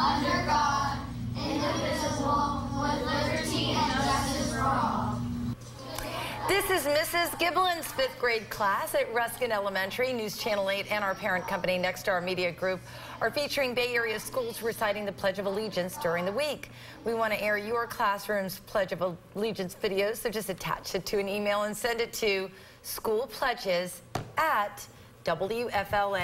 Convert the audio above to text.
under God, indivisible, with liberty and justice for all. This is Mrs. Giblin's fifth grade class at Ruskin Elementary. News Channel 8 and our parent company, Nexstar Media Group, are featuring Bay Area schools reciting the Pledge of Allegiance during the week. We want to air your classroom's Pledge of Allegiance videos, so just attach it to an email and send it to schoolpledges at WFLA.